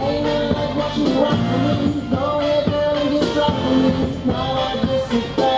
Ain't nothing like watching you rock for me. Go ahead, girl, and get dropped from me. Now I just sit back.